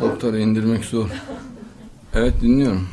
Doktora indirmek zor. Evet dinliyorum.